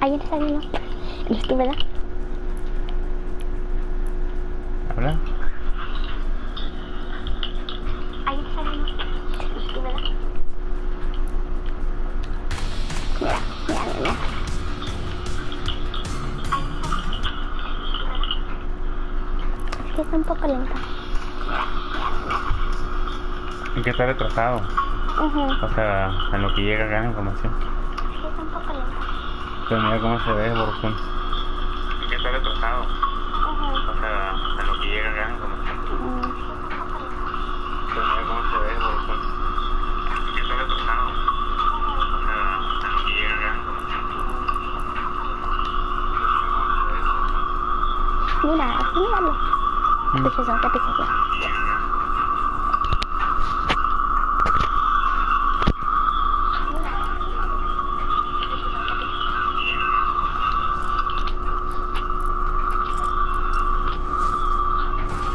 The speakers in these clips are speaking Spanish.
Alguien está viendo. ¿Eres tú, verdad? Está viendo. ¿Eres tú, verdad? Mira, mira, mira. Es que está un poco lenta. ¿En qué está retrasado? O sea, en lo que llega acá la información. Sí, está un poco lenta. Pero mira cómo se ve, Borjón. ¿En qué está retrasado? Ujú. O sea, en lo que llega acá. Mm. Pero mira cómo se ve, Borjón. ¿En qué está retrasado? O sea, en lo que llega acá. Pero mira cómo se ve, Borjón. Mira, así míralo. Mm. Escucha eso, la pizzería.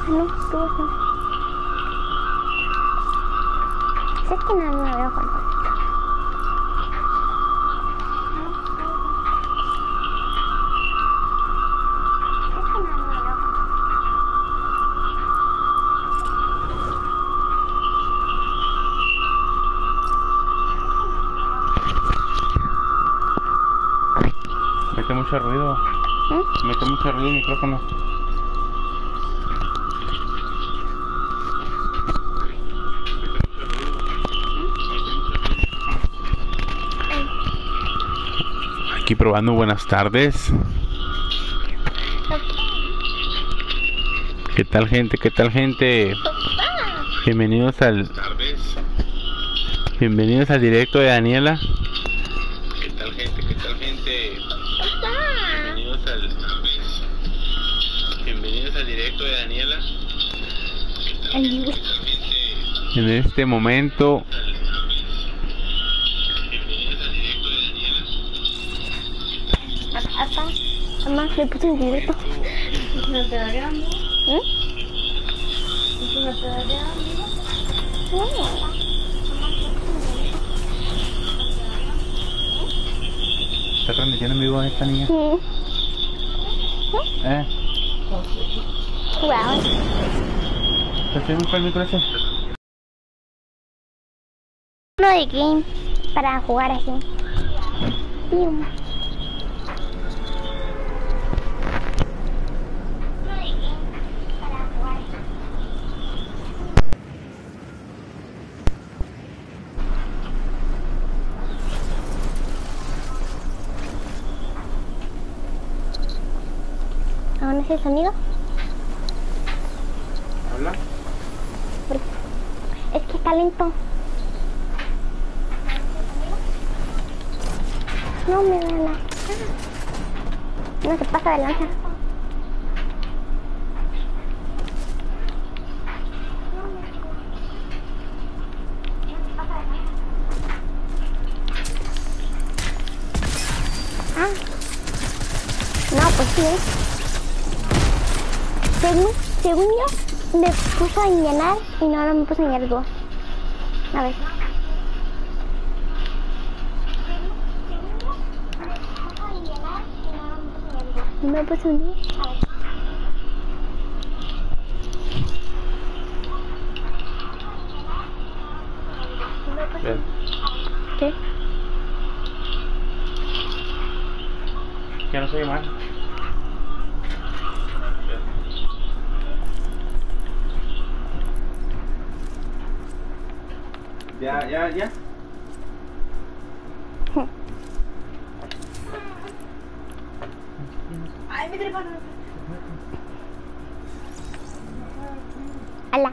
No, tú no. Si es que no, no la veo con Mete mucho ruido. Mete mucho ruido el micrófono. Aquí probando, buenas tardes. ¿Qué tal gente? ¿Qué tal gente? Bienvenidos al Bienvenidos al directo de Daniela. En este momento. ¿Eh? ¿No te daría amigo? No. está transmitiendo en vivo esta niña. Sí. Eh, Wow. ¿te sirve para el micro de game para jugar así. ¿Aún es el sonido? ¿Habla? Es que está lento. No me da nada. No se pasa de lanza. Ah. No, pues sí. ¿eh? Según, según yo, me puso a llenar y no, no me puso a llenar dos. A ver. No me puso un día. Bien. ¿Qué? Ya no se oye Ya, ya, ya. Ay, me treparon. Ala.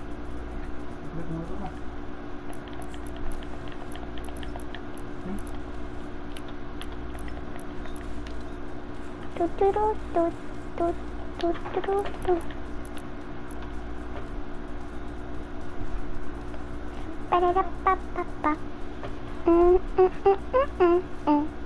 Tu, tu, ru, tu, tu, tu, tu, ru, tu. Parara, pa, pa, pa. Mm, mm, mm, mm, mm, mm.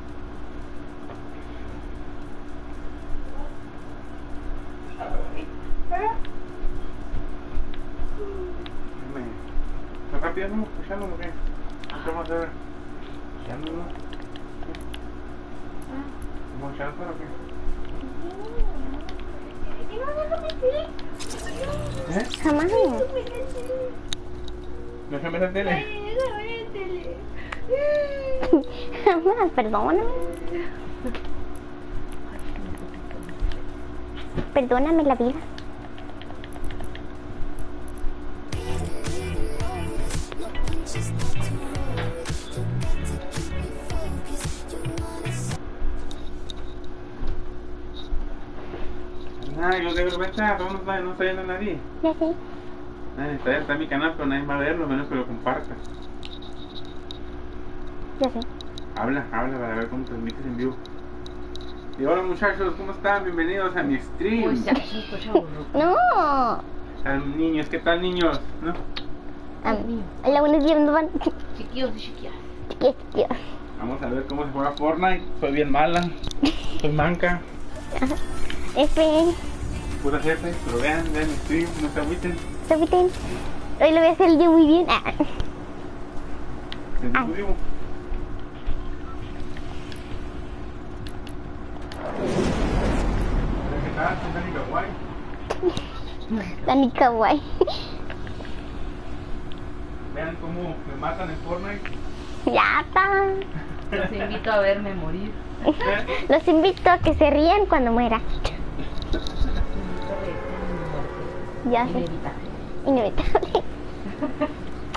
Perdóname. Perdóname la vida. Ay, los de vergüenza, no está, no está viendo nadie. Ya sé. Está en mi canal, pero nadie va a verlo, menos que lo comparta. Ya sé. Habla, habla para ver cómo transmites en vivo. Y hola muchachos, ¿cómo están? Bienvenidos a mi stream. Se escucha uno. No. Ah, niños, ¿qué tal niños? ¿No? Ah, la buena día, no van. Chiquillos y chiquillas. Chiquillos. Vamos a ver cómo se juega Fortnite. Soy bien mala, soy manca, F. pura jefe, pero vean, vean mi stream, no se agüiten. Repiten. Hoy lo voy a hacer yo muy bien. Ah. En Ah. vivo. ¿Qué tal? ¿Qué tal, Ikawaii? Dani Kawaii. Vean cómo me matan en Fortnite. ya está. Los invito a verme morir. Los invito a que se rían cuando muera. Ya sé. Inevitable. Inevitable.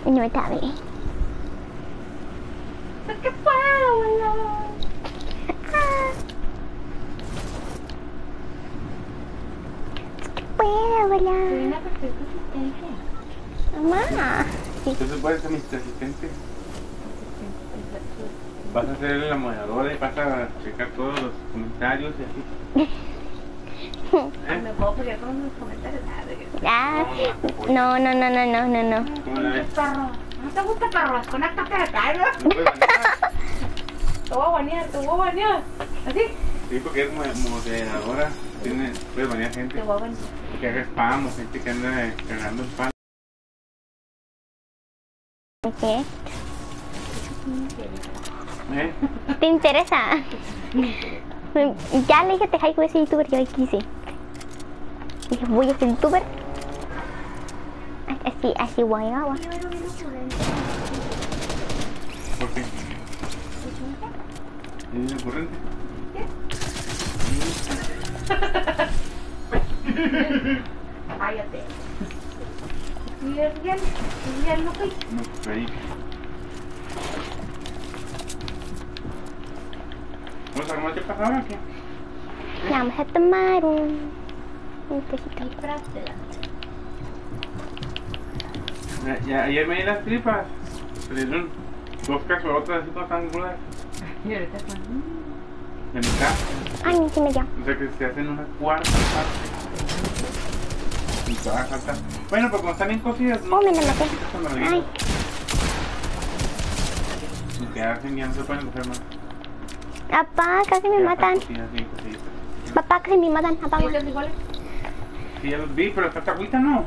Inevitable. ¿Qué puedo volar? Ah. Asistencia. Mamá. Entonces puedes ser mi asistente. Vas a ser la moderadora y vas a checar todos los comentarios y así. ¿Eh? Me puedo pelear con los comentarios. Ah, Ah, no, no, no, no, no, no, no. ¿Cómo la ves? Perro. ¿No te gusta perro? Desconéctate de acá, ¿no? Te voy a banear, te voy a banear. ¿Así? Sí, porque es mo- moderadora. Tiene, puedes banear gente Te que haga spam o gente que anda cagando spam. ¿Qué? ¿Eh? ¿Te interesa? Ya le dije que voy a ser youtuber, yo quise. Dije, voy a ser youtuber. Así, así guayaba. ¿Por qué? ¿Es ocurrente? Cállate. Y es bien, es bien, no. No, ahí. ¿Vamos a comer qué pasa ahora o qué? Vamos a tomar un, un. Frátela. Ya, ya, ayer me di las tripas. Dieron dos casorotas así todas tan grudas Y ahorita están. De mitad. Ay, sí me llamo. O sea que se hacen una cuarta parte. Y toda falta. Bueno, pero como están bien cocidas, ¿no? Oh, me la maté. Ay. Y que hacen ya no se pueden coger más. papá, casi me Ya matan. cocidas, bien cociditas. Papá, casi me matan. Papá, ¿Sí los iguales? Sí, ya los vi, pero esta agüita no.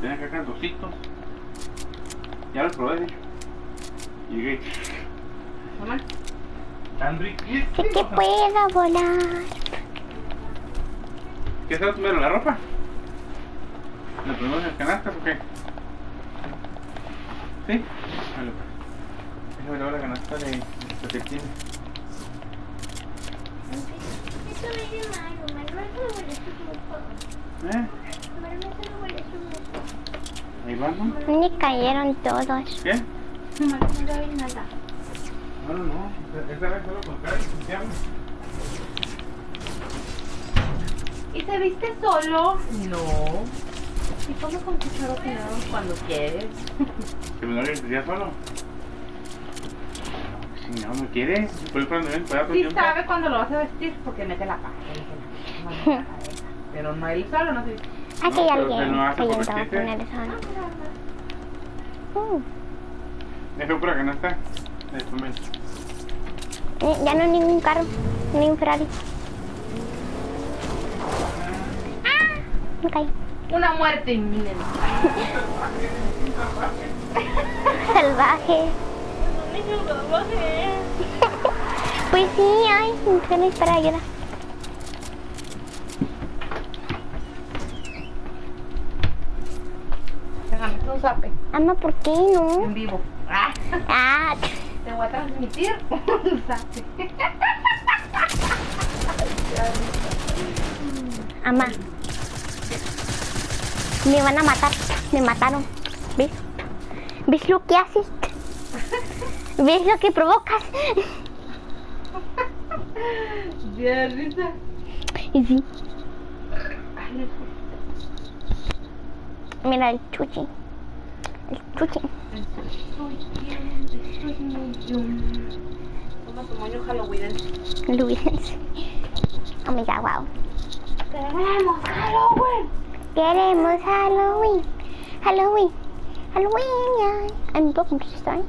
Tienen acá cantositos. Ya los probé, de hecho. Llegué. Mamá. Que puedo volar. ¿Qué estás primero, la ropa? ¿La ponemos en el canasta o qué? ¿Sí? Vale, pues. Déjame ver la canasta de protección. ¿Eh? Ahí vamos. Me cayeron todos. ¿Qué? No le doy nada. No, no, no. Esta vez solo con entusiasmo. ¿Y te viste solo? No. ¿Y cómo con cuchara opinamos cuando quieres? ¿Que me lo día solo? Si no me quieres, eso cuando ven, Sí sabe cuando lo vas a vestir porque mete la paja. mete la paja, Pero no él solo, no sé. Aquí No, hay pero se alguien no hace por cayendo resquite. con el sol. Mm. Deja por la canasta. Después me... Eh, Ya no hay ningún carro, ni un Ferrari. ¡Ah! Me caí. Una muerte inminente. Salvaje. Pues sí, ay, tienes para ayuda. Déjame un zape Ama, ¿por qué no? en vivo. Ah, Ah, te voy a transmitir un ama. Me van a matar. Me mataron. ¿Ves? ¿Ves lo que haces? ¿Ves lo que provocas? De risa. Y sí, mira el chuchi. Escuchen. Toma tu moño Oh my god, wow. ¡Queremos Halloween! ¡Queremos Halloween! Halloween! Halloween, yeah! I'm talking to you, sorry.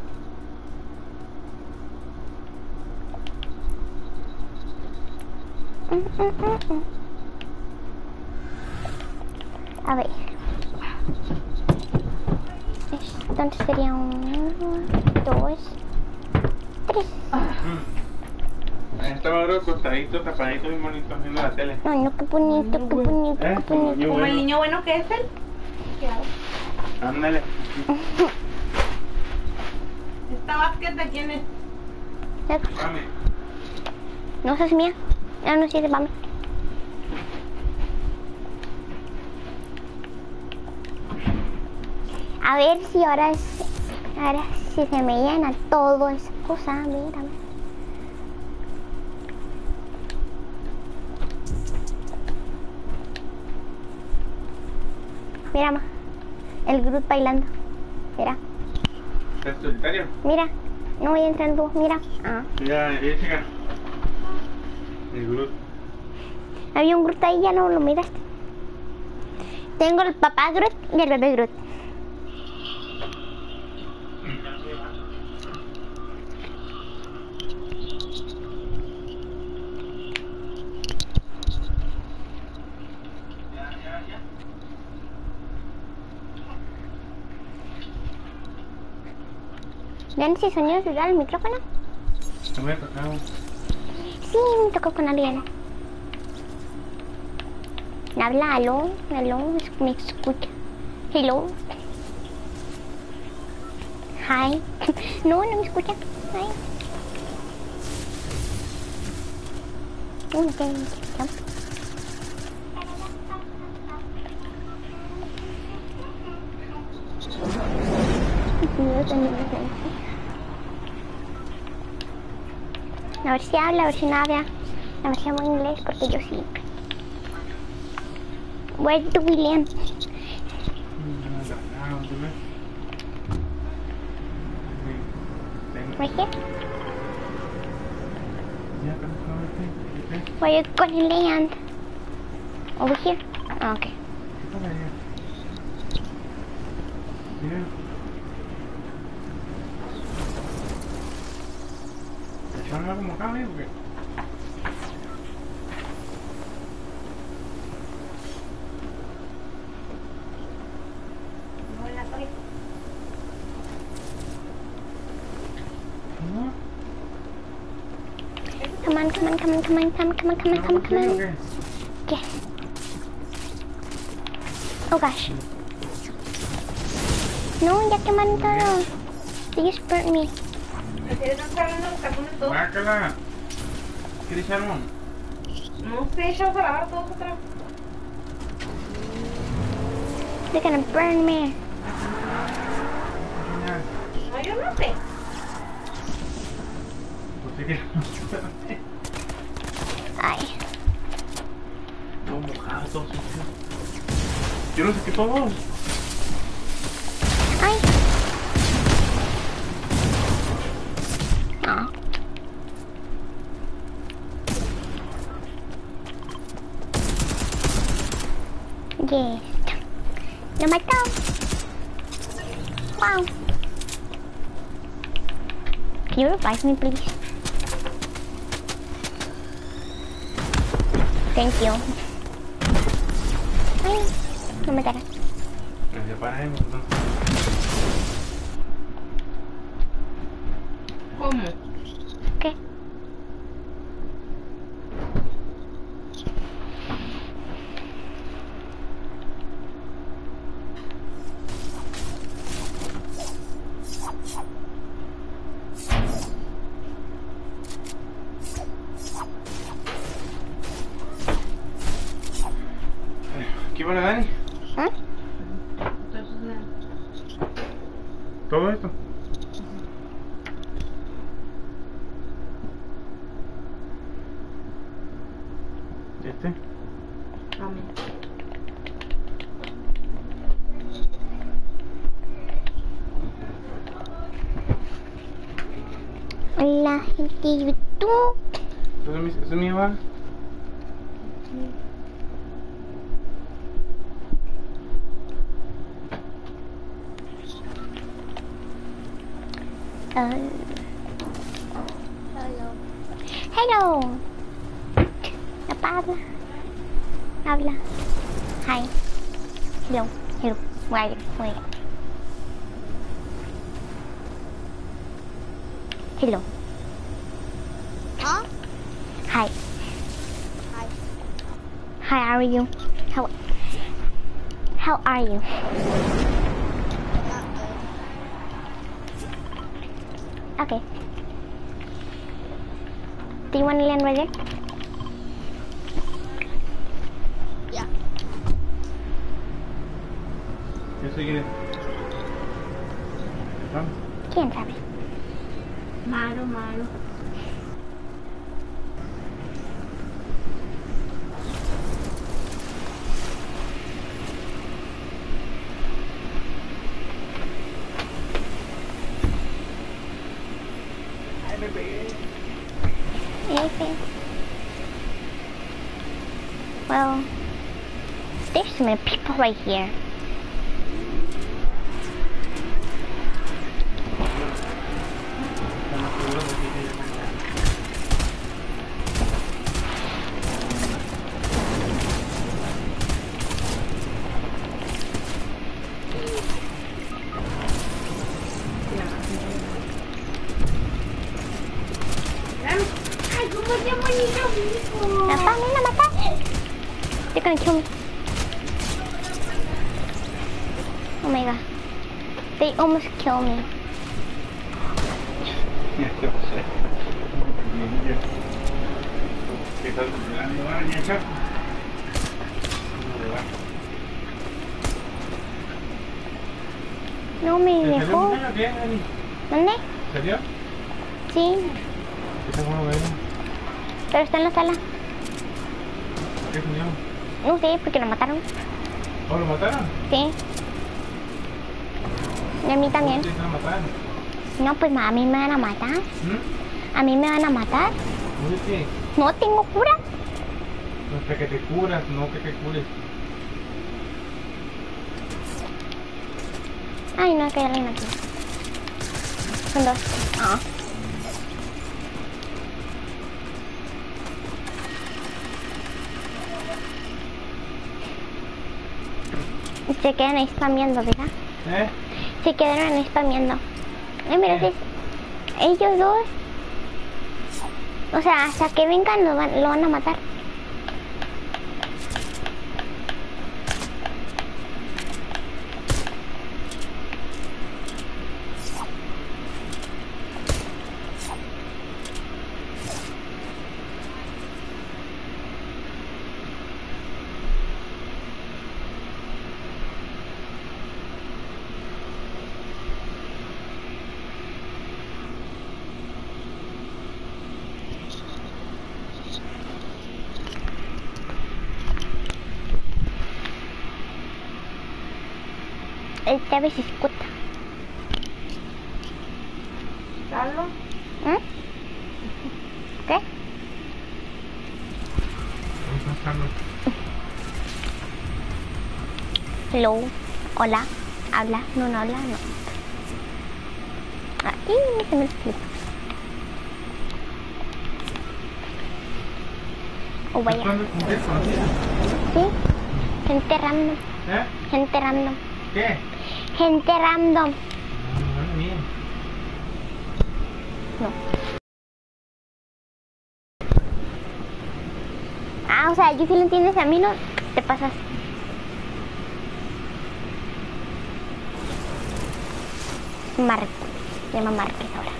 A ver. Entonces sería uno, dos, tres. Estaba ahora acostadito, tapadito, bien bonito, viendo la tele. No, no, qué bonito, qué bonito, Eh, qué como bonito. Como el niño bueno que es él. Ándale. Esta basqueta, ¿quién es? No, esa es mía. Ah, no, sí, es para mí. Ver si ahora es... Ahora si se me llena todo esa cosa, mira. Mira, ma. El Groot bailando. Mira, ¿Estás solitario? mira. No voy entrando, mira. Ah. Mira, Jessica. El Groot. Había un Groot ahí, ya no lo miraste. Tengo el papá Groot y el bebé Groot. diferencia de sonidos de dar el micrófono? No me tocado. Sí, me tocó con alguien. Habla, aló, aló, me escucha. Hello. Hi. no, no me escucha. Hi. Okay, Dios, A ver si habla, a ver si no habla. A ver si habla inglés, porque yo sí. Where's the William? Right here? Where you gonna land? Over here? Oh, okay. ¿Qué allá? Como acá, amigo? ¿Qué? Come on, come on, come on, come on, come on, come on, come on, come on, come on. Yes. Oh gosh. No, ya quemaron todo. They just burnt me. Bacana! Que deixaram. Não sei, chavara, tô outra. They're gonna burn me. Mas eu não sei. tô que Ai. Vamos, cara, tô sentindo. não sei. Revive me, please? Thank you. Hola, gente de YouTube. ¿Eso es mi, eso es mi va? Uh, hello. Apa habla? Habla. Hi. Hello. Hello. Where are you? Where? Hello. Huh? Hi. Hi. How are you? How How are you? Okay. Do you want to land right there? Right here. Dani? ¿Dónde? ¿Salió? Sí, ¿Qué está bueno ver? pero está en la sala. ¿Qué? No sé, porque lo mataron. ¿Oh, lo mataron? Sí. Y a mí también. ¿Por qué lo mataron? No, pues a mí me van a matar. ¿Mm? A mí me van a matar. ¿Por qué? No tengo cura. Hasta que te curas, no que te cures. Ay, no, que alguien aquí. Son dos. Ah. Se quedan ahí spameando, ¿verdad? ¿Eh? Se quedaron ahí spameando. Ay, mira, sí. ellos dos. O sea, hasta que vengan lo van, lo van a matar. El Travis escuta. ¿Carlos? ¿Eh? ¿Qué? Vamos a Carlos. Hello. Hola. Habla. No, no habla. No. Aquí se me explica. O vaya. Sí. Gente random. ¿Eh? Gente random. ¿Qué? Gente random. No. Ah, o sea, yo sí lo entiendes, a mí no te pasas. Marco. Llama Márquez ahora.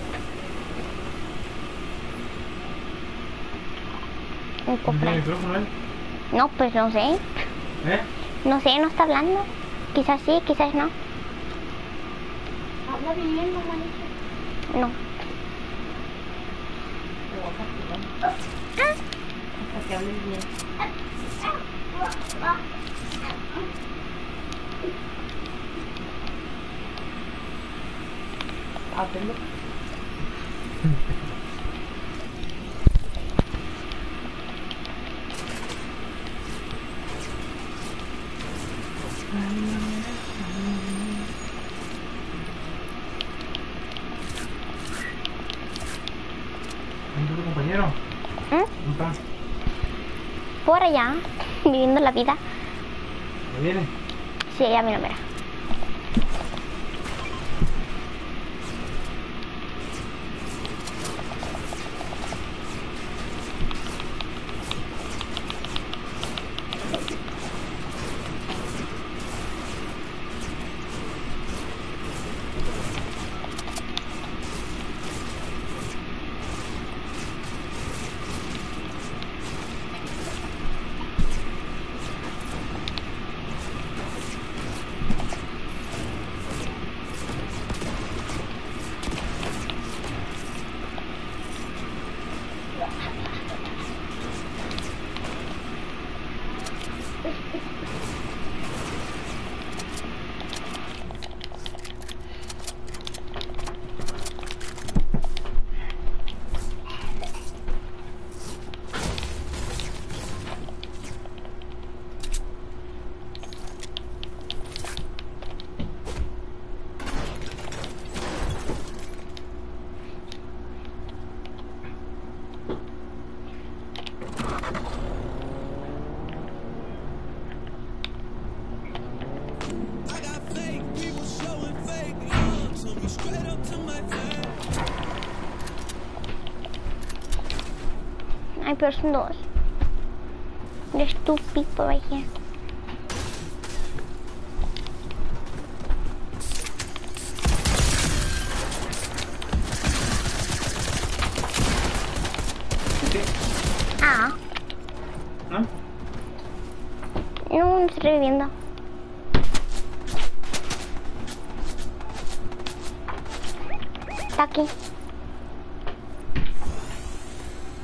Un ¿Cómo poco. el micrófono él? No, pues no sé. ¿Eh? No sé, no está hablando. Quizás sí, quizás no. Habla bien, no manches. No. Te voy a castigar. Hasta que hables bien. Ábrelo. ¿Dónde tu compañero? ¿Mm? ¿Dónde está? Por allá, viviendo la vida. ¿No viene? Sí, a mí no me. I Ay, pero son dos. De estúpido, vaya. Ah, ¿No? no, no estoy viviendo. Está aquí.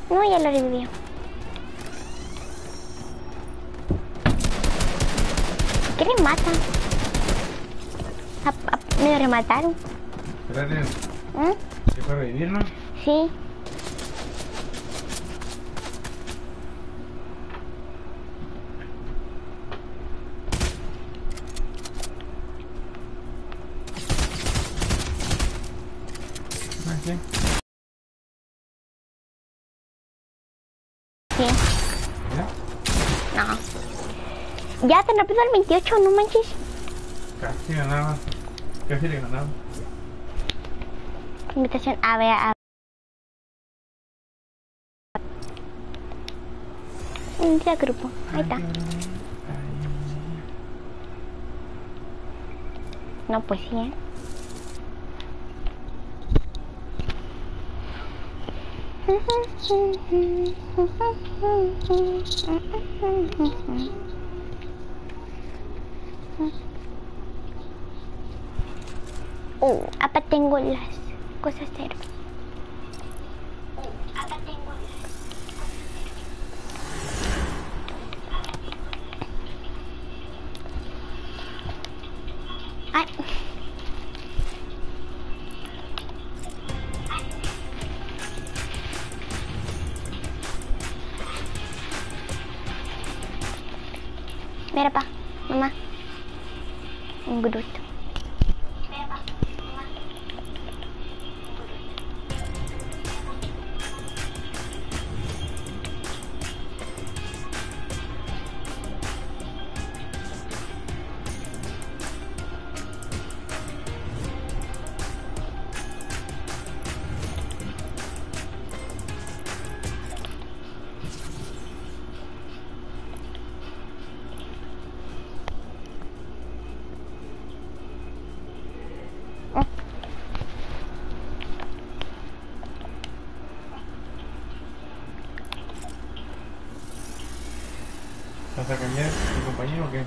No, ya. ¿Qué le matan? A- a- me remataron. Espérate, ¿Mm? ¿se fue a revivir, no? Sí. Ah, sí. Sí. ¿Ya? No. Ya tan rápido el 28, no manches. Casi ganaba. Casi le ganaba. Invitación a ver a Invita al grupo. Ahí está. No, pues sí, ¿eh? Oh, acá tengo las cosas cero. hasta que ayer mi compañero o qué?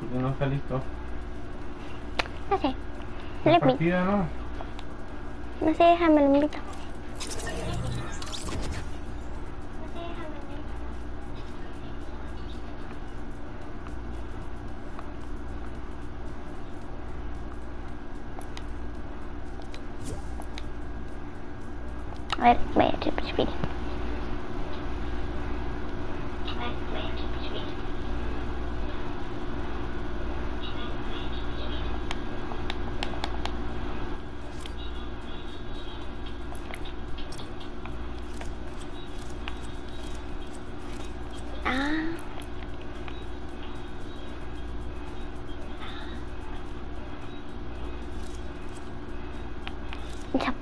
Porque no está listo. No sé. La partida, ¿no? No sé, déjame lo invito.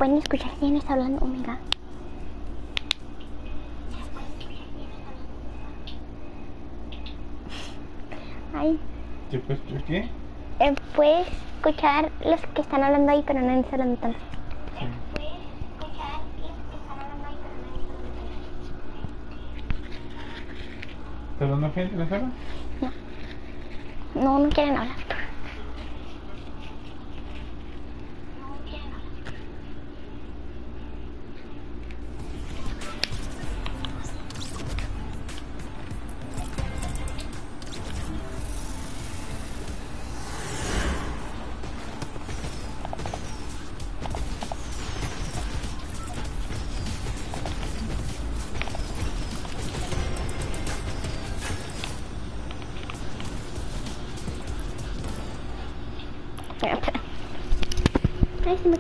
Pueden escuchar quién está hablando Omega. Ay, ¿Qué, pues, ¿Qué? eh, puedes escuchar los que están hablando ahí, pero no están hablando tanto. ¿Está hablando gente en la sala? No, no quieren hablar. Ay, se me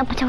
No, pues se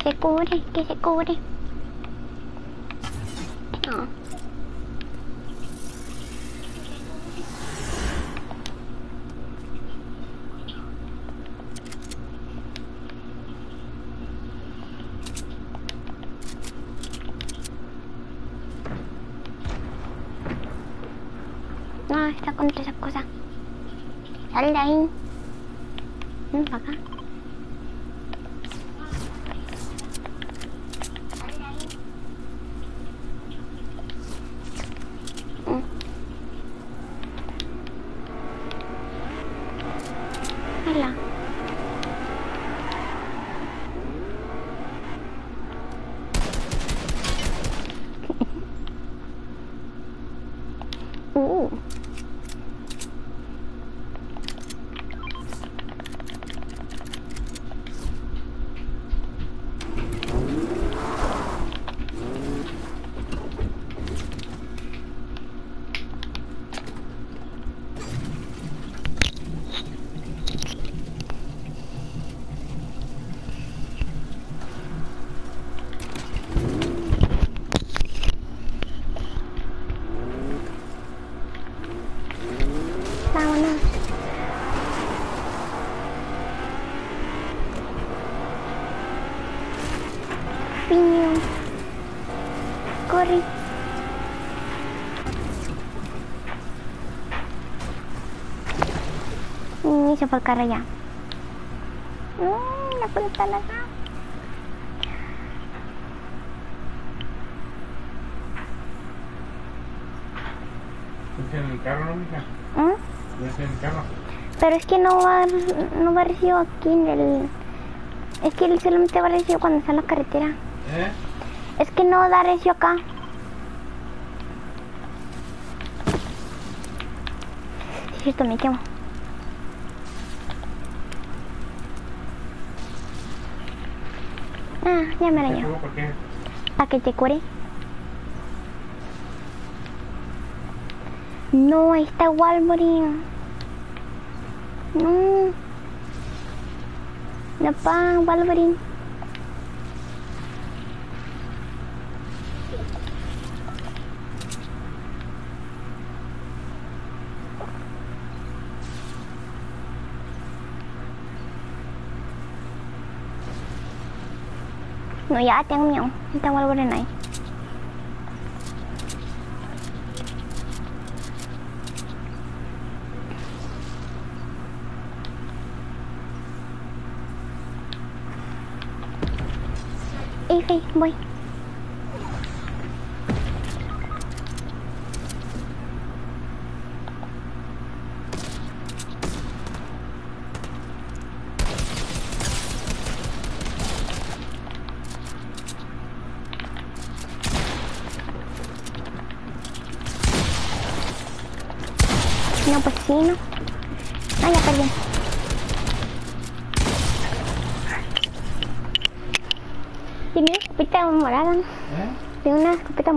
se cubre, que se cubre. No. No, está contra esa cosa. Sal de ahí. Ven para acá. Mm. Hala. Uh. Vámonos. Corre. Y se fue el carro ya. Mm, la puerta la acá. en el carro, ¿no, mija? ¿Mm? Ya en el carro. Pero es que no va, no va recibo aquí en el... Es que él solamente va recibo cuando está en la carretera. ¿Eh? Es que no da recio acá. Sí, cierto, me quemo. Ah, ya me la llevo. ¿Por qué? Para que te cure. No, ahí está Wolverine. No. No, pa, Wolverine. No, ya tengo miedo. Está Wolverine ahí. Efe, voy. No,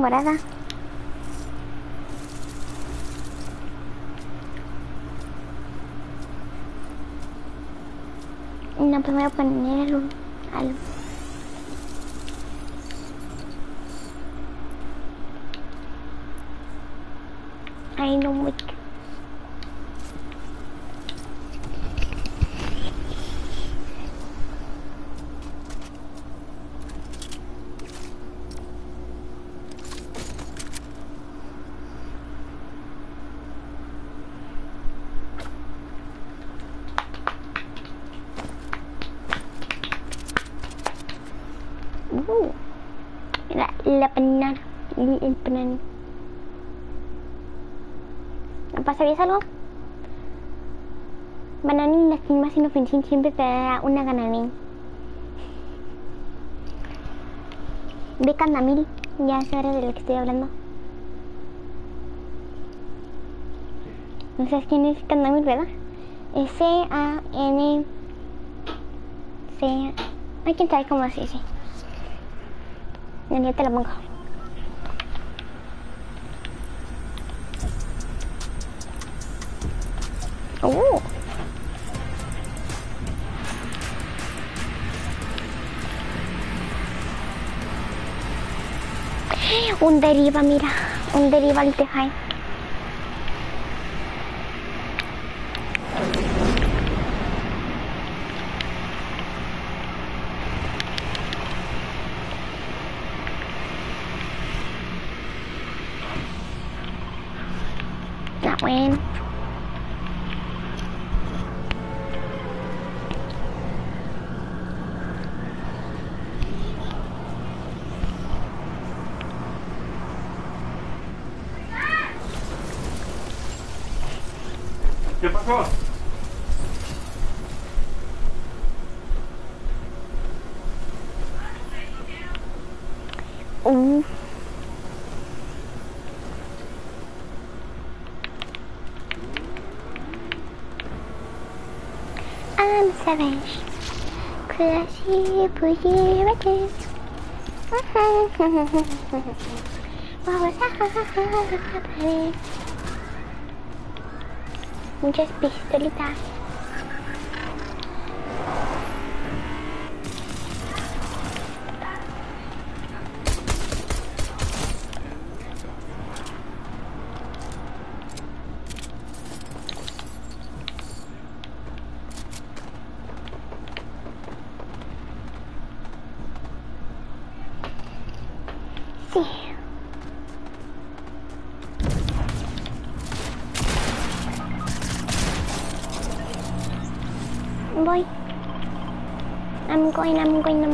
morada. No, pues me voy a poner un- algo. Ay, no mucho. Uh, la, la banana. El, el banana. ¿Papá, ¿sabías algo? Bananín, inofensiva siempre te dará una gananín. Ve Candamil, ya sabes de lo que estoy hablando. ¿No sabes quién es Candamil, verdad? Es C-A-N... C... Ay, quién sabe cómo se dice. Ya te la pongo. deriva, mira, un deriva al tejado. savage. Classy, pretty records. what was happening? Just be solitaire. I'm going, I'm going,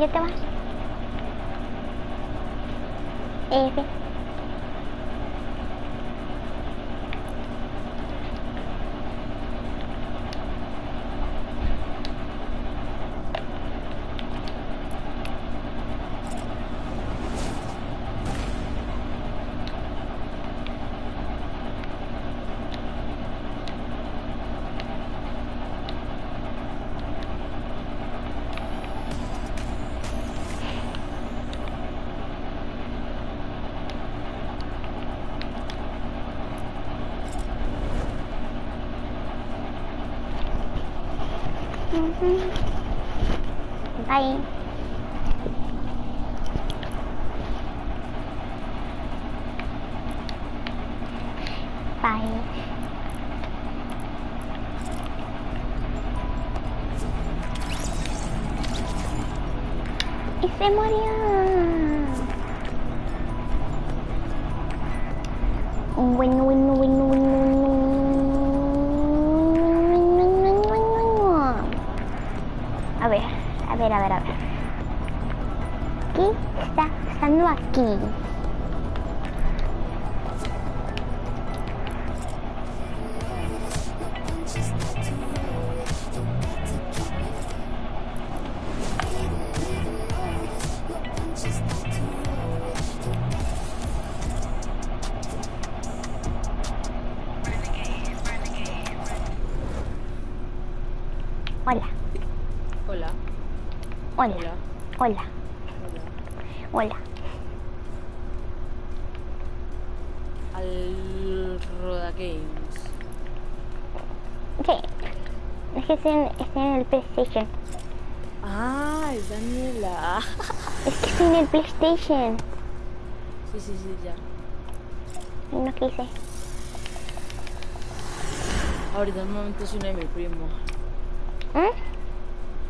言ってます。嗯拜。发音 Ah, es Daniela. Es que estoy en PlayStation. Sí, sí, sí, ya. No quise. Ahorita en el momento suena mi primo. ¿Eh?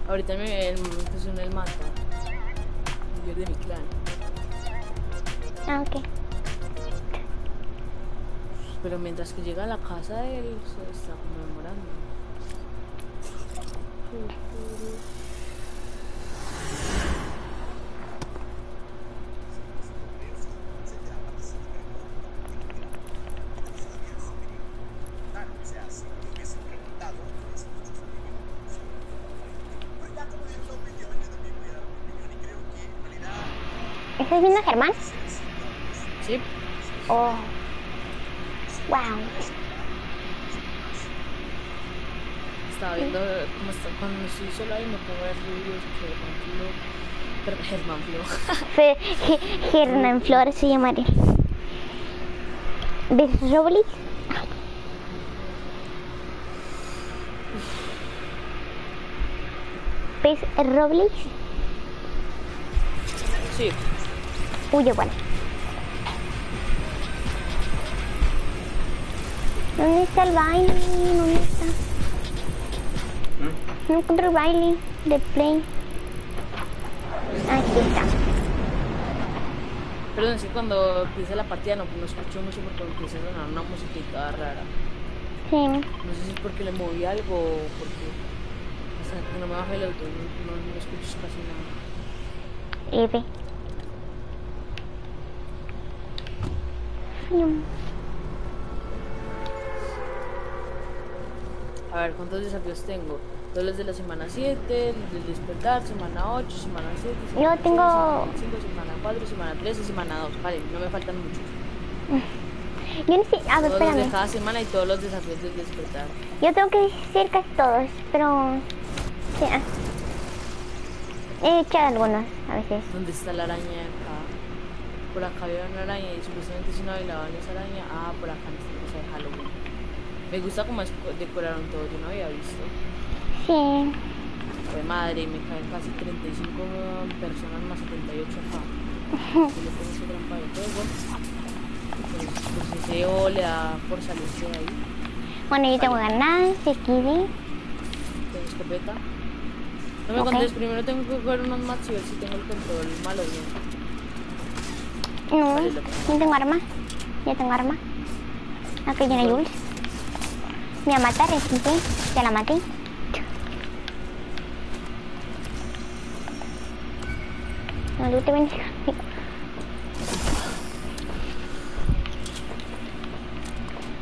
Ahorita en el momento suena el manta. Yo de mi clan. Ah, ok. Pero mientras que llega a la casa, él se está conmemorando. Sí. ¿Estás viendo a Germán? Sí, Oh. Wow. Estaba viendo cómo está. Cuando estoy sola y me pongo a ver vídeos que Germán Flo. Pero Germán Flores se llamaría. ¿Ves Robles? ¿Ves Robles? Sí, Uy, bueno. ¿Dónde está el baile? ¿Dónde está? No encuentro el baile de play. Aquí está. perdón, que cuando empieza la partida no, no escucho mucho porque empieza a sonar una musiquita rara. Sí. No sé si es porque le moví algo o porque. O sea, no me baje el auto, no, no, no escucho casi nada. Fium. A ver, ¿cuántos desafíos tengo? Todos los de la semana 7, el del despertar, semana 8, semana 7, semana Yo tengo- 5, semana 4, semana 3 y semana 2. Vale, no me faltan muchos. Yo no sé. A ver, Todos los de cada semana y todos los desafíos del despertar. Yo tengo que decir casi todos, pero. Sí. ah. He echado algunos a veces. ¿Dónde está la araña acá? Por acá había una araña y supuestamente si no bailaban esa araña, ah, por acá esta cosa de Halloween. Me gusta cómo decoraron todo, yo no había visto. Sí. Fue madre, me caen casi 35 personas más 78 acá. Y le pongo esa trampa de fuego. Pues, pues ese O le da por salirse de ahí. Bueno, yo tengo ganas, XD. Tengo escopeta. No me Ok. contés, primero tengo que jugar unos match y ver si tengo el control malo o bien. No, Vale, lo tengo. arma. Ya tengo arma. Acá viene Jules. Me va a matar, XD. Ya la maté. Tú te conmigo.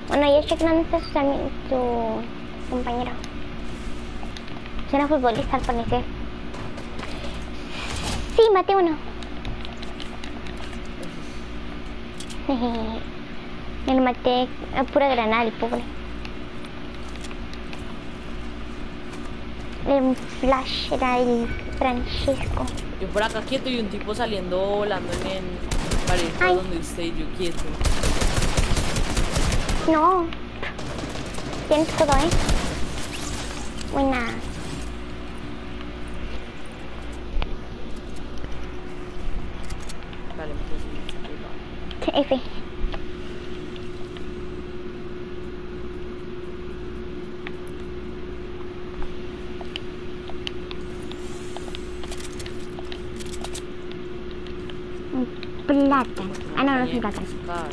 Bueno, ya check dónde está su, compañero. Una futbolista al parecer. Sí, maté uno. Me lo maté a pura granada, el pobre. El flash era el Francesco. Yo por acá quieto y un tipo saliendo volando en pared Ay. donde usted y yo quieto. No. Tienes todo, ¿eh? Buena. Vale, sí. F. Un Ah, no, no es. Claro.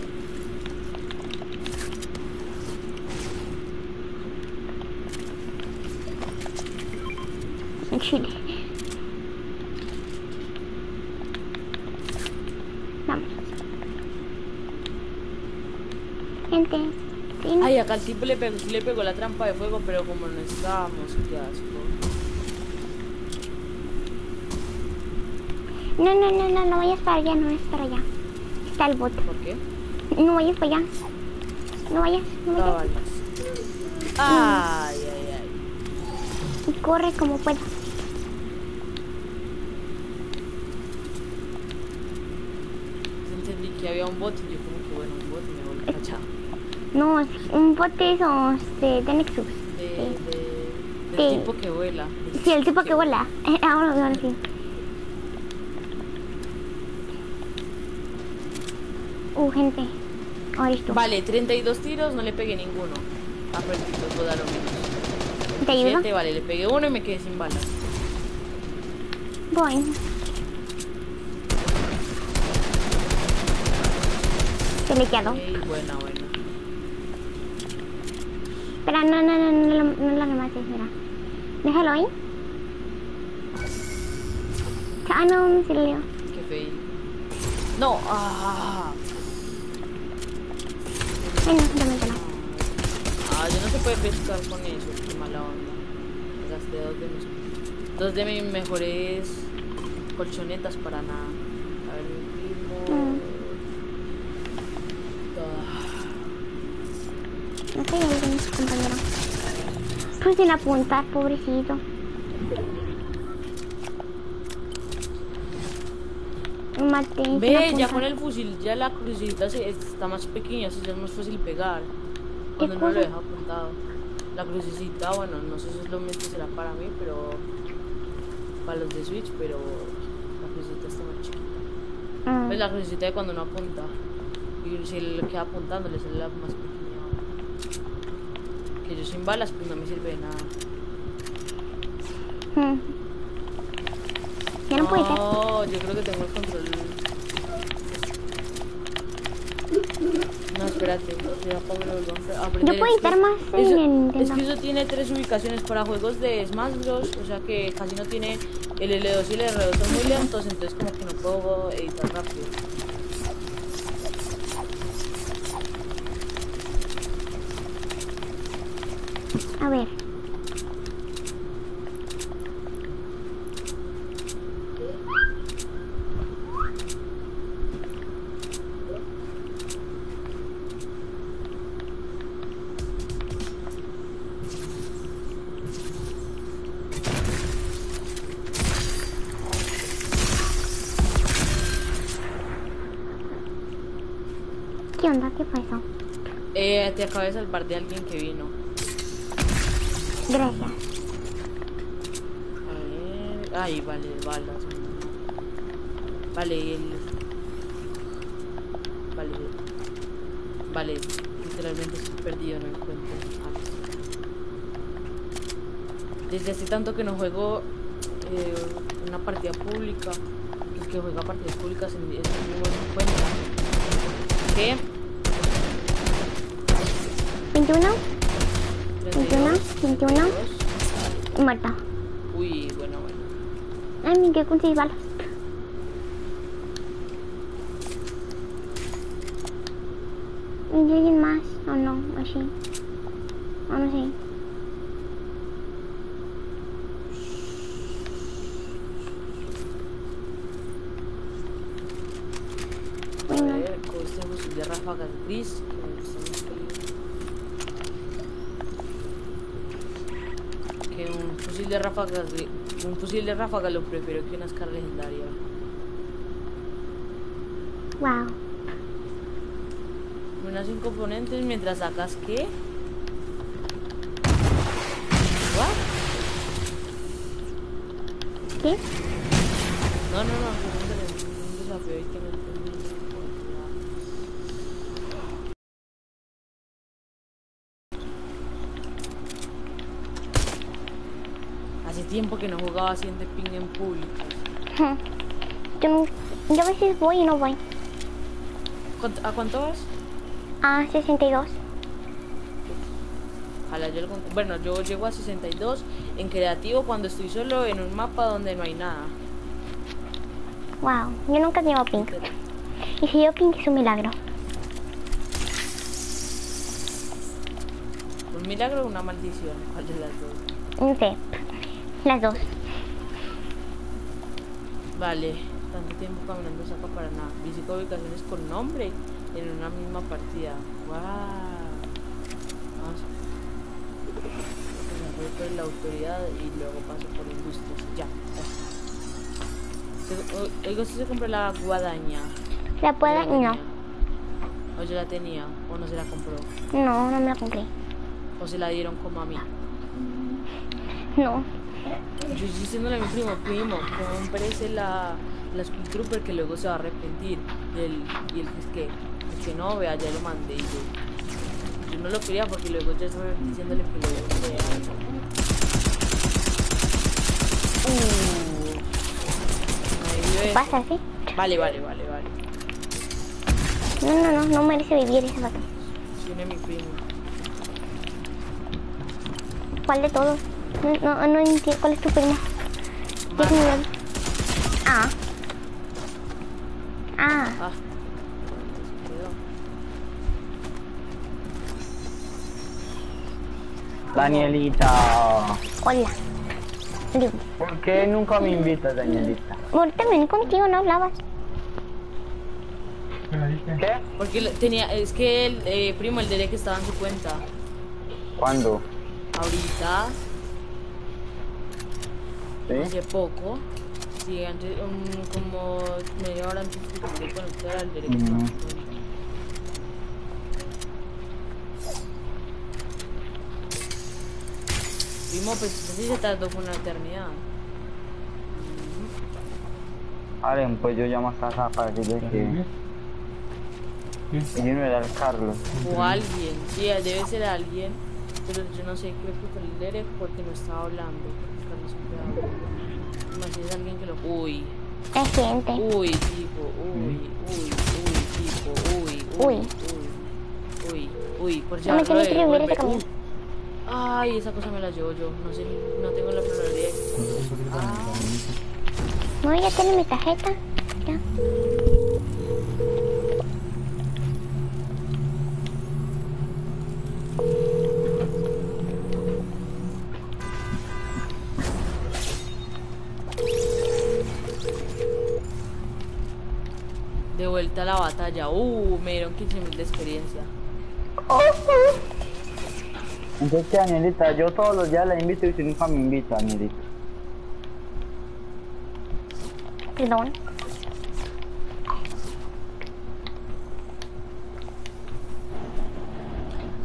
Un chile. Vamos. Gente. ¿sí? Ay, acá el tipo le pegó, le pegó la trampa de fuego, pero como no estábamos, qué asco. No, no, no, no, no vayas para allá, no vayas para allá. Está el bot. ¿Por qué? No vayas para allá. No vayas, no vayas. Cabalas. Ay, ay, ay. Y corre como puedas. Entendí que había un bot y yo como que bueno, un bot y me volví cachado. No, es un bot de esos de, de Nexus. De, de, del tipo que vuela. Sí, el tipo que vuela. Ahora, ahora sí. Gente. Vale, 32 tiros, no le pegué ninguno. Perfecto, pues da lo mismo. ¿Te ayudo? Siete, vale, le pegué uno y me quedé sin balas. Voy. Peleado. Ok, buena, buena. Espera, no, no, no, no, lo- no lo remates, mira. Déjalo ahí. Ah, no, me sirvió. Qué fail. No, ah. Mételo. Ah, yo no se puede pescar con eso, qué mala onda. Gasté dos de mis, dos de mis mejores colchonetas para nada. A ver, mi primo. Mm. Ah, No sé, ahí viene su compañero. Pues sin apuntar, pobrecito. Sin Ve, ya con el fusil, ya la crucecita se- está más pequeña, así ya es más fácil pegar. Cuando no lo deja apuntado. La crucecita, bueno, no sé si es lo mismo que será para mí, pero. Para los de Switch, pero. La crucecita está más chiquita. Ah, Pues la crucecita de cuando no apunta. Y si le queda apuntando, le sale la más pequeña. Que yo sin balas, pues no me sirve de nada. mm. Ya no puede ser. No, yo creo que tengo el control. No, espérate, ya aprender. Puedo que- editar más eso-. Es que eso tiene tres ubicaciones para juegos de Smash Bros. O sea que casi no tiene. El L2 y el R2 son muy lentos, entonces como que no puedo editar rápido. A ver. ¿Qué onda? ¿Qué fue eso? Eh, salvar de alguien que vino. Gracias. A ver. Ay, vale, balas. Vale, el. Vale. Vale, literalmente estoy perdido, no encuentro. Desde hace tanto que no juego eh, una partida pública. El que juega partidas públicas en, bueno en cuenta. ¿Qué? 21, 32, 21. 32. muerta. Uy, bueno, bueno. Ay, me quedé con 6 balas. ¿Y alguien más? ¿O no? ¿O sí? ¿O no sé? A Bueno, ver, este fusil de ráfagas gris. que me gusta mucho. Que un de Un fusil de ráfaga lo prefiero que una escala legendaria. wow. Unas sin componentes mientras sacas qué? ¿What? ¿Qué? No, no, no, que es un des- un desafío ahí que no entendí. Hace de ping en público. Yo, no- yo a veces voy y no voy. ¿Cuánto- ¿A cuánto vas? A 62. Ojalá yo Bueno, yo llego a 62 en creativo cuando estoy solo en un mapa donde no hay nada. Wow. Yo nunca llevo pink. Y si yo pink es un milagro. ¿Un milagro o una maldición? ¿Cuál de las dos? No sé. Las dos. Vale, tanto tiempo caminando saca para nada. Visita ubicaciones con nombre en una misma partida. ¡Wow! Vamos. Voy por la autoridad y luego paso por industrias. Ya. Se- Oigo si se compró la guadaña. La y no. O yo la tenía, o no se la compró. No, no me la compré. O se la dieron como a mí. No. Yo estoy diciéndole a mi primo, primo, cómprese la, la Skull Trooper que luego se va a arrepentir. Y él, y él es que, es que no, vea, ya lo mandé y yo. Yo no lo quería porque luego ya estaba diciéndole que lo quería. Uh. Pasa así. Vale, vale, vale, vale. No, no, no, no merece vivir ese vato. Tiene mi primo. ¿Cuál de todos? No, no, no entiendo cuál es tu primo. ¿Qué es nivel? Ah. Ah. Ah. Danielita. Hola. Digo, ¿Por qué nunca me invitas, Danielita? ahorita vení contigo, no hablabas. ¿Qué? Porque lo- tenía, es que el eh, primo, el Derek estaba en su cuenta. ¿Cuándo? Ahorita, ¿Sí? hace poco. Sí, antes, un- como media hora antes de que se conectara el Derek estaba en su cuenta. Primo, pues sí se tardó fue una eternidad. Aren, pues yo llamo a Sasa para decirle que... que yo no era el Carlos. O alguien, sí, debe ser alguien. Pero yo no sé, creo que fue el Derek porque no estaba hablando. Porque Carlos siempre habla. Más si es alguien que lo. Uy, Es gente. uy, tipo, uy, uy, uy, tipo, uy, uy, Uy. uy, uy, uy, por No me tienes que vivir ese camino. Uy. Ay, esa cosa me la llevo yo. No sé, no tengo la probabilidad. Ah, No, ya tiene mi tarjeta. Ya. Vuelta a la batalla. Uh, me dieron 15.000 de experiencia. Entonces, ¿qué, Danielita? Yo todos los días la invito y usted nunca me invita, Danielita.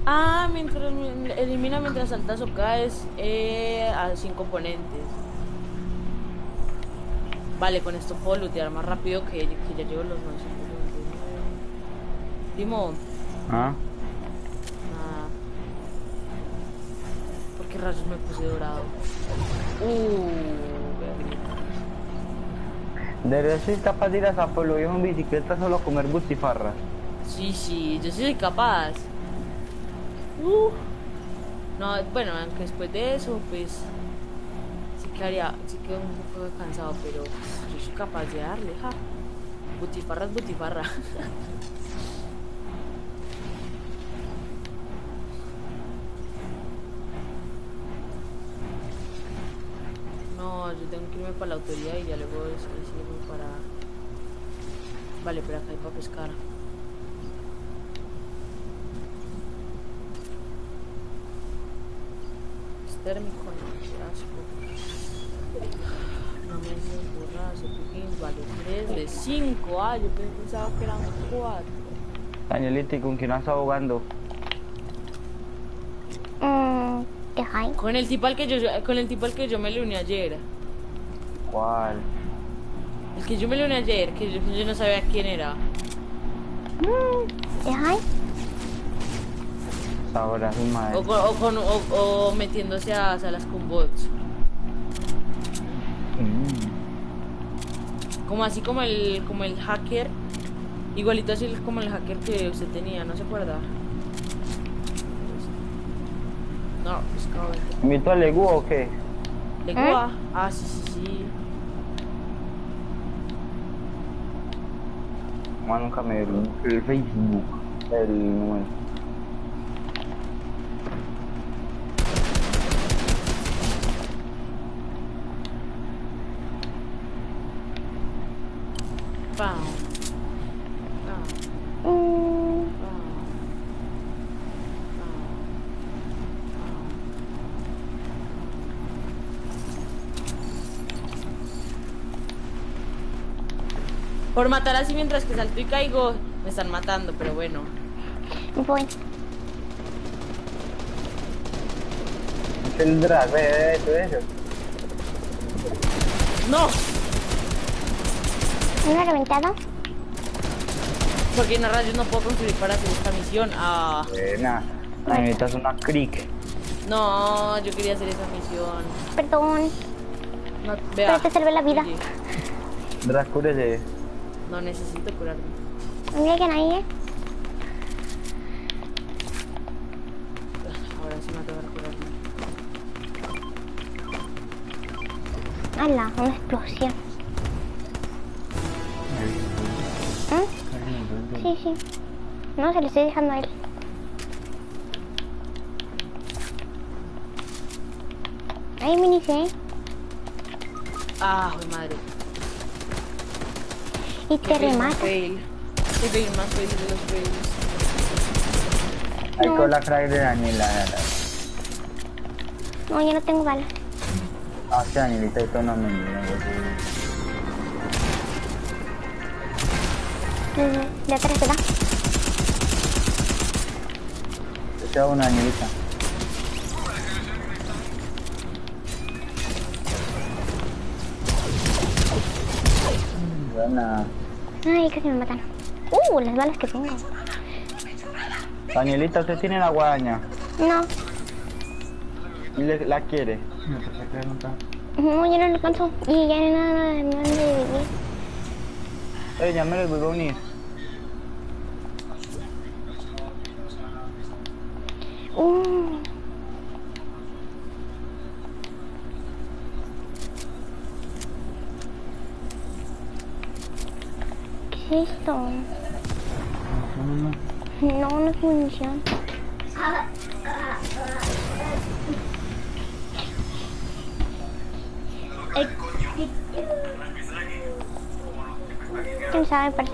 Ah, mientras elimina mientras saltas o caes eh, a 5 oponentes. Vale, con esto puedo lootear más rápido que, que ya llevo los 999. Primo, ¿Ah? nada. ¿Por qué rayos me puse dorado? Uh. De verdad soy capaz de ir a San Pueblo Viejo en bicicleta solo a comer butifarra. Sí, sí, yo sí soy capaz. Uh. No, bueno, aunque después de eso, pues sí quedaría, sí quedo un poco cansado, pero yo soy capaz de darle, ja. Butifarra es butifarra. Irme para la autoridad y ya luego irme para... Vale, pero acá hay para pescar. Es térmico, no, qué asco. No me burradas, Pekín, vale 3 de 5. Ah, yo pensaba que eran 4. Danielita, ¿y con quién estás ahogando? ¿qué hay? Con el tipo al que yo con el tipo al que yo me le uní ayer. ¿Cuál? El que yo me le uní ayer, que yo, yo no sabía quién era. ¿Qué hay? Ahora su madre. O, con- o, con- o- o metiéndose a salas con bots. Mm. Como así como el, como el hacker. Igualito así como el hacker que usted tenía, ¿no se acuerda? No, pues cabrón. ¿Invito a Legu o qué? ¿Legua? Ah, sí, sí, sí. Más nunca me dio el, el Facebook. El número. Por matar así mientras que salto y caigo, me están matando, pero bueno. voy. El drag, ve, ve, ve, eso. ¡No! ¿Una reventada? Porque en rayos no puedo construir para hacer esta misión. Ah, Buena. Necesitas una crick. No, yo quería hacer esa misión. Perdón. No, vea. Pero te salvé la vida. Oye, Dracúrese. No necesito curarme. Mira que nadie. Ahora sí me tengo que curarme. ¡Hala! Una explosión. ¿Eh? Sí, sí. No, se lo estoy dejando a él. Ahí me inicié. Ah, madre. Y te remata. fail. Qué fail más fail de los fails. Ahí No. con la crack de Daniela. No, yo no tengo balas. Ah, sí, Danielita, esto no me mira. De atrás, ¿verdad? Te hago una Danielita. Buena. Ay, casi me matan. Uh, las balas que tengo. Danielita, ¿usted tiene la guadaña? No, ¿Y le- la quiere? no, yo no lo alcanzo. Y ya nada nada vivir. Eh, ya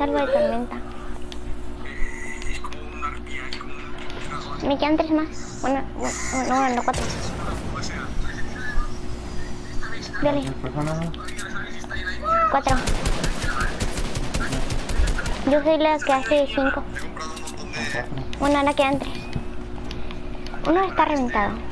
Parece algo de tormenta. Me quedan tres más. Bueno, bueno, no, no, cuatro. Dale. Cuatro. Yo soy la que hace cinco. Bueno, ahora quedan tres. Uno está reventado.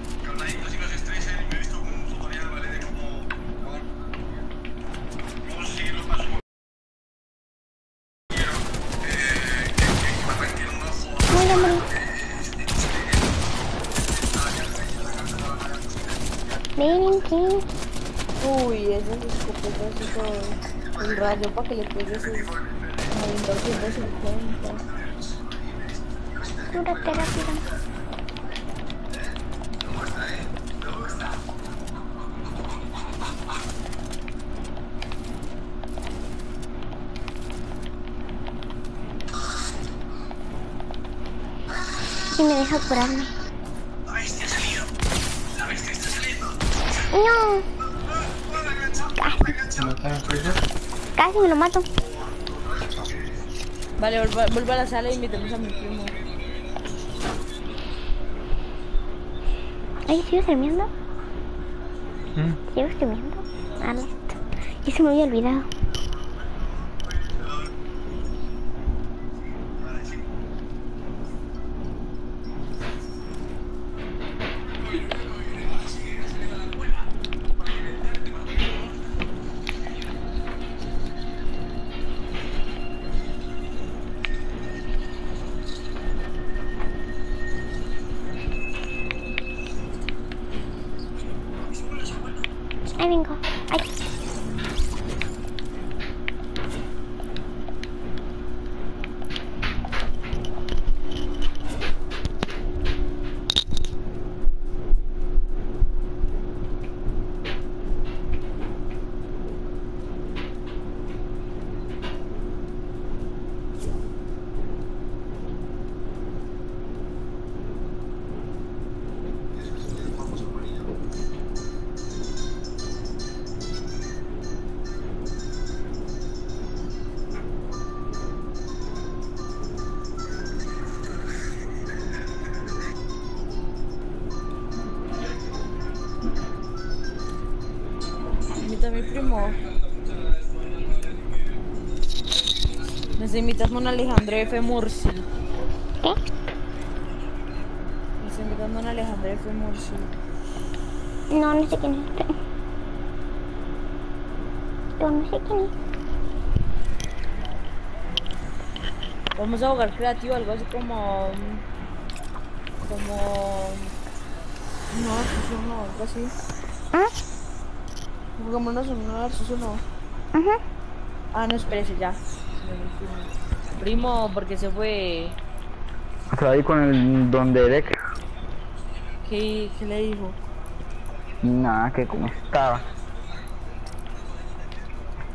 Todo. El rayo para que le pegue sus 90, 150. Cúrate rápido. Y me deja curarme. No. Casi me lo mato. Vale, vuelva a la sala y invitemos a mi primo. Ay, ¿sigo streameando? ¿Sigo streameando? Ah, listo. Y se me había olvidado. Primo. Nos invitas a Alejandro F. Murci. ¿Qué? Nos invitas a Alejandro F. Murci. No, no sé quién es. Yo no sé quién es. Vamos a jugar creativo, algo así como. Como... No, eso no, algo así. ¿Ah? Como no son no, eso no. Ajá. Ah, no, espérese, ya. Primo, porque se fue... Estaba ahí con el don Derek. ¿Qué, qué le dijo? Nada, que cómo estaba.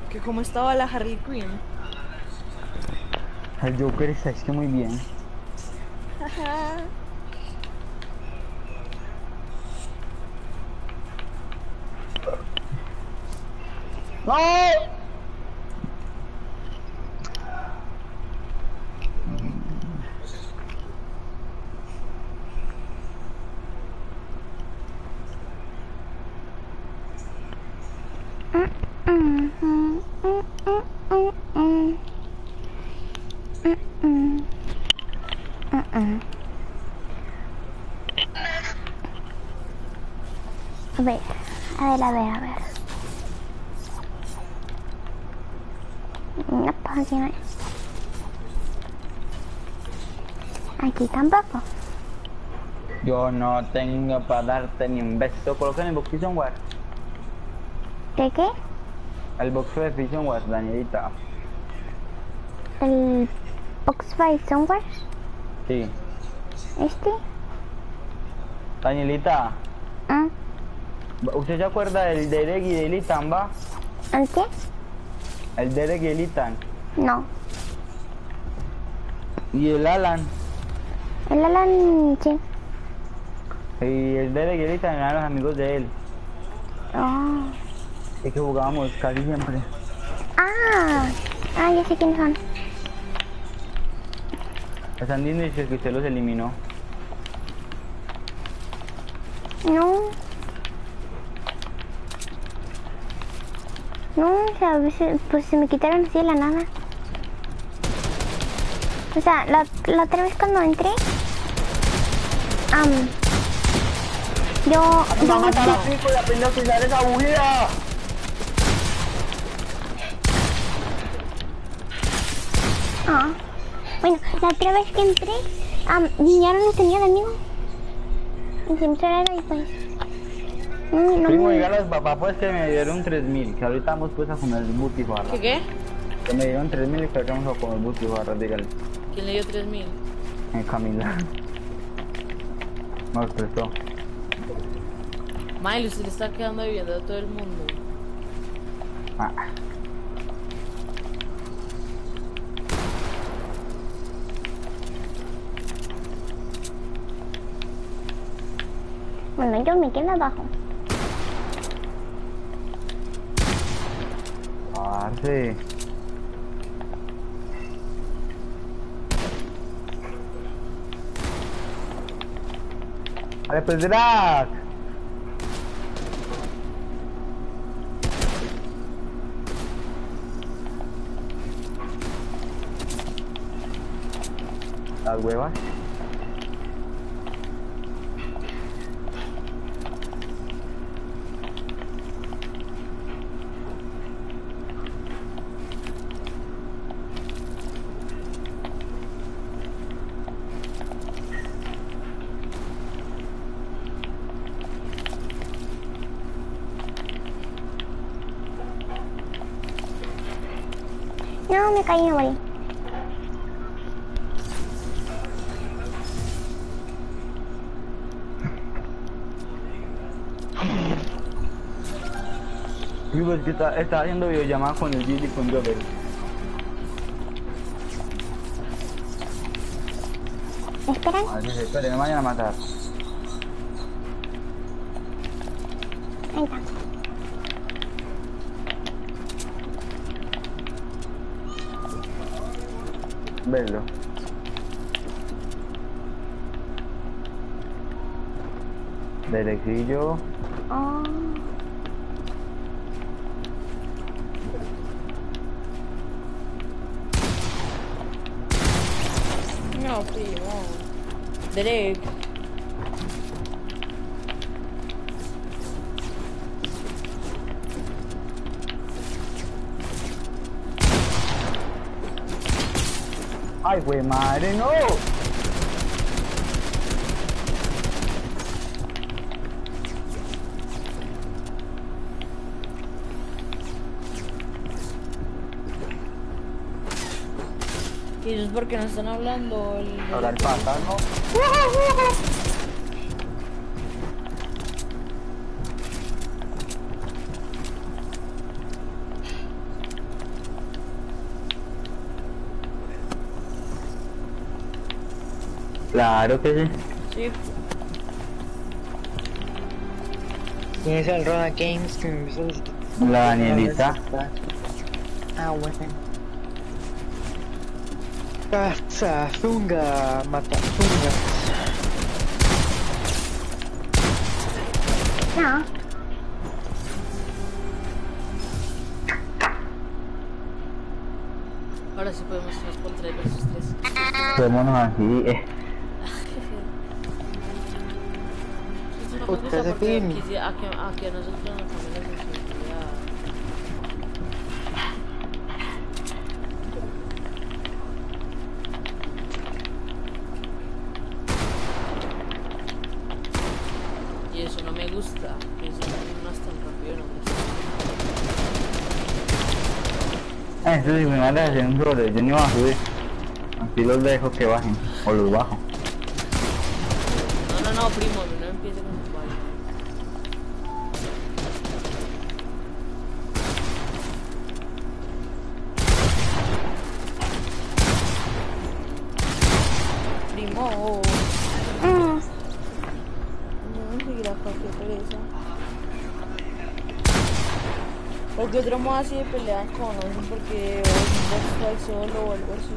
Que cómo estaba la Harley Quinn. El Joker está es que muy bien. Mm, mm, mm, mm, mm, mm. Mm, mm. Mm, mm. A ver, a ver, a ver, a ver. No, pues aquí no hay. Aquí tampoco. Yo no tengo para darte ni un beso. Coloca en el box Vision War. ¿De qué? El box de Vision War, Danielita. El Box by Somewhere. Sí. Este. Danielita, Ah, ¿usted se acuerda del Derek y del Ethan, va? ¿el qué? El Derek y el Ethan. No. Y el Alan. El Alan, sí. Y el el Ethan eran los amigos de él. Oh. Es que jugábamos casi siempre. Ah, ah, ya sé quiénes son. Están diciendo que usted los eliminó. No. No, o sea, a veces, pues se me quitaron así de la nada. O sea, la, la otra vez cuando entré, am, yo, yo ¡Vamos a la busqué- pico y aprende a utilizar esa bujía! ah, bueno, la otra vez que entré, am, ya no tenía de amigo. Y cerraron y pues, no, no Primo, me- los papás pues que me dieron 3000, que ahorita vamos pues a comer butifarra. ¿Qué qué? Que me dieron 3000 y que ahorita vamos a comer butifarra, dígale. ¿Quién le dio 3000? Eh, Camila. Los prestó. Miley, usted le está quedando viviendo a todo el mundo. Ah. Bueno, yo me quedo abajo. Parce. Vale, pues drag. Huevas. No, me caí y me morí. Y que está, está haciendo videollamada con el Gigi y con Joker. ¿Me esperan? A ver si se espere, me vayan a matar. Ahí está. Verlo. Derexillo. Oh. Derek. Ay, güey, madre, no. ¿Y ellos por qué no están hablando? El- Ahora el fantasma. Claro que sí. Sí, ¿Quién es el Rona Games que me La Danielita. Ah, bueno. Caza, zunga, mata, zunga. No. ahora sí podemos irnos por 3 versus 3. Quedémonos así. eh. No me Puta, porque fin. aquí, sí- aquí, aquí a nosotros nos cambian la sensibilidad. Y eso no me gusta, que eso no es tan rápido, no me gusta. Ah, Eso sí me van a hacer un sobre. Yo ni voy a subir. Así los dejo que bajen. O los bajo. No, no, no, primo, no ¿Por qué otro modo así de pelean con? No sé por qué, o solo o algo así.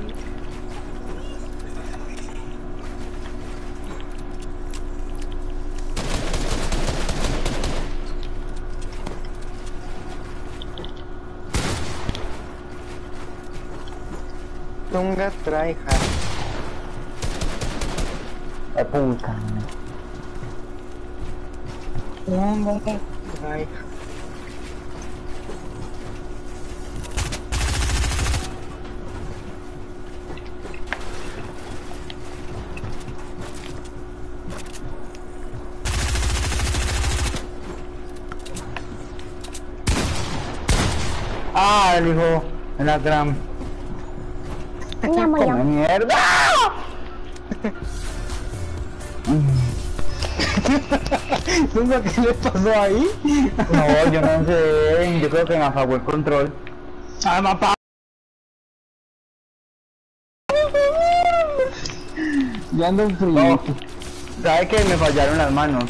Zunga tryhard. La puta. Zunga tryhard. Ah, el hijo. En la tram. Ya murió. Come mierda. ¿qué le pasó ahí? No, yo no sé. Yo creo que me apagó el control. Ah, mapa. Ya ando frío. No. ¿Sabe que me fallaron las manos?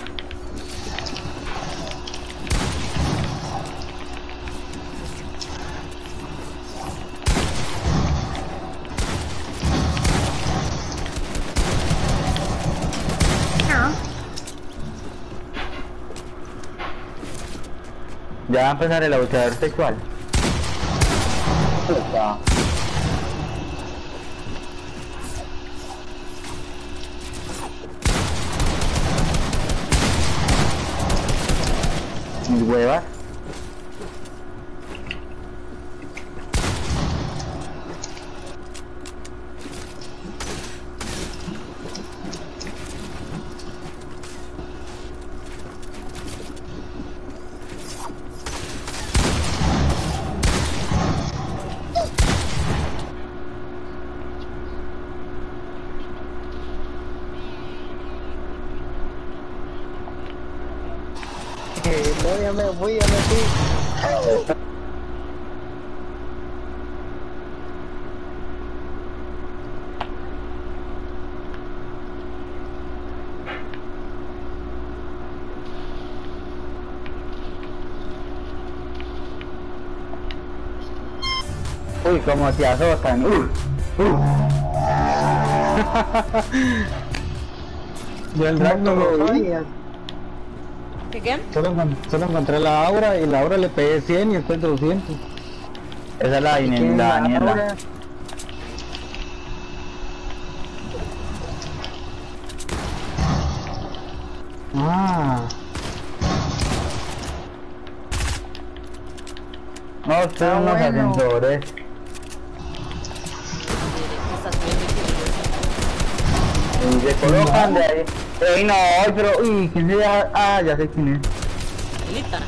Ya va a empezar el abusador sexual. Puta. Mis huevas. Me voy, ya me fui. Uy, como se azotan. Uy. Uy. Yo el drag no lo vi. ¿Qué qué? Solo, solo encontré la aura y la aura le pegué 100 y después 200. Esa es la, ¿Quién Daniela. la la Daniela. aura? Ah, No, ustedes son unos bueno. ascensores. Y se colocan de ahí. Ey, no, pero, uy, ¿quién se? Ah, ya sé quién es. Lita.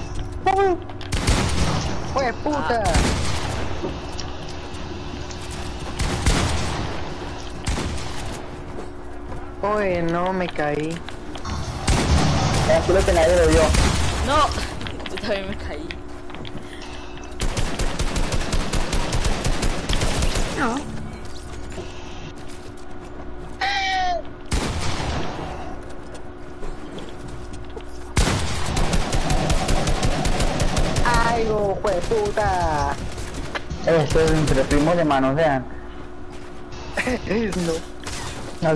¡Fue puta! Ah. Oye, no, me caí. Ah, Aquí lo que nadie lo vio. No, yo también me caí. Eso es entre primos de manosean. no.